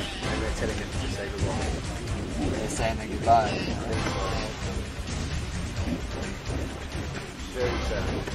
And they're telling him to say goodbye. They're saying their goodbye. Very sad.